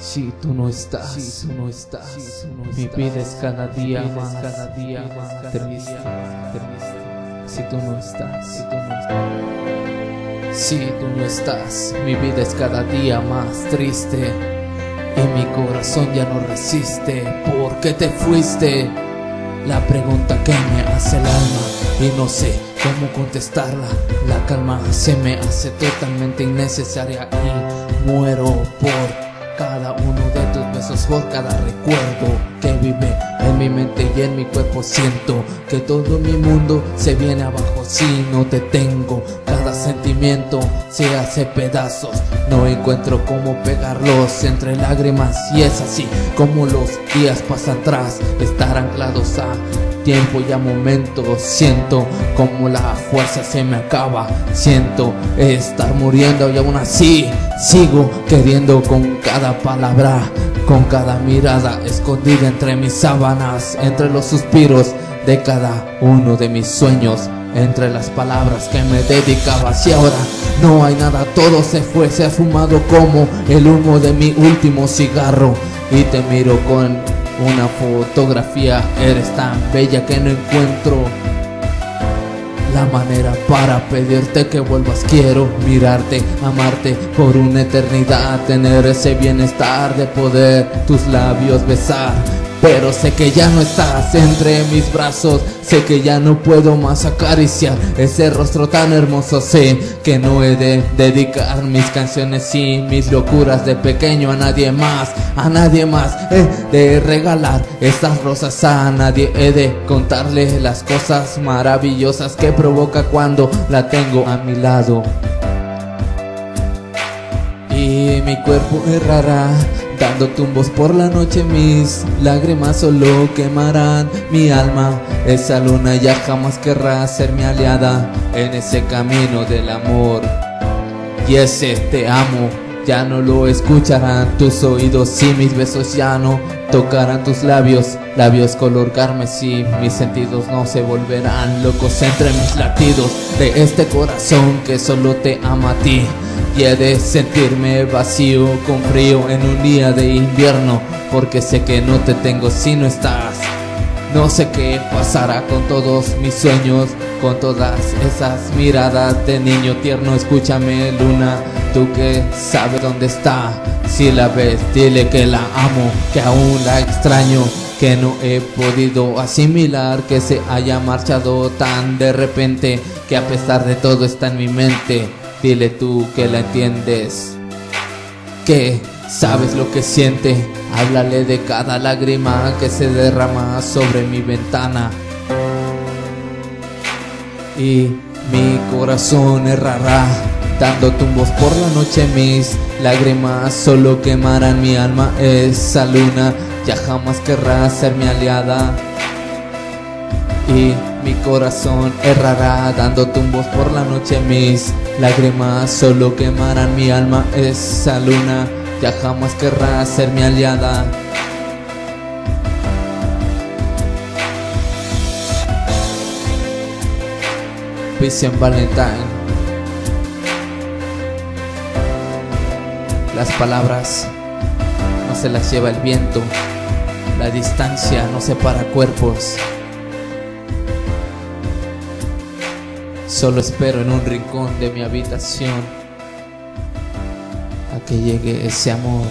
Si tú no estás, si tú no estás, mi vida es cada día más, cada día más triste, triste. Si tú no estás, si tú no estás, si tú no estás, mi vida es cada día más triste y mi corazón ya no resiste. ¿Por qué te fuiste? La pregunta que me hace el alma y no sé cómo contestarla. La calma se me hace totalmente innecesaria y muero por cada uno de tus besos por cada recuerdo que vive en mi mente y en mi cuerpo siento que todo mi mundo se viene abajo. Si no te tengo cada sentimiento se hace pedazos. No encuentro cómo pegarlos entre lágrimas y es así como los días pasan atrás. Estar anclados a tiempo y a momentos siento como la fuerza se me acaba siento estar muriendo y aún así sigo queriendo con cada palabra con cada mirada escondida entre mis sábanas entre los suspiros de cada uno de mis sueños entre las palabras que me dedicabas y ahora no hay nada, todo se fue, se ha fumado como el humo de mi último cigarro y te miro con una fotografía. Eres tan bella que no encuentro la manera para pedirte que vuelvas. Quiero mirarte, amarte por una eternidad, tener ese bienestar de poder tus labios besar pero sé que ya no estás entre mis brazos. Sé que ya no puedo más acariciar ese rostro tan hermoso. Sé que no he de dedicar mis canciones y mis locuras de pequeño a nadie más A nadie más. He de regalar estas rosas a nadie. He de contarle las cosas maravillosas que provoca cuando la tengo a mi lado. Y mi cuerpo errará Dando tumbos por la noche mis lágrimas solo quemarán mi alma. Esa luna ya jamás querrá ser mi aliada en ese camino del amor. Y ese te amo ya no lo escucharán tus oídos y mis besos ya no tocarán tus labios. Labios color carmesí, mis sentidos no se volverán locos entre mis latidos De este corazón que solo te ama a ti y he de sentirme vacío con frío en un día de invierno Porque sé que no te tengo si no estás. No sé qué pasará con todos mis sueños Con todas esas miradas de niño tierno. Escúchame luna, tú que sabes dónde está. Si la ves dile que la amo, que aún la extraño que no he podido asimilar que se haya marchado tan de repente que a pesar de todo está en mi mente Dile tú que la entiendes, que sabes lo que siente. Háblale de cada lágrima que se derrama sobre mi ventana. Y mi corazón errará, dando tumbos por la noche. Mis lágrimas solo quemarán mi alma. Esa luna ya jamás querrá ser mi aliada. Y mi corazón errará dando tumbos por la noche. Mis lágrimas solo quemarán mi alma. Esa luna ya jamás querrá ser mi aliada. And Valentine. Las palabras no se las lleva el viento. La distancia no separa cuerpos Solo espero en un rincón de mi habitación a que llegue ese amor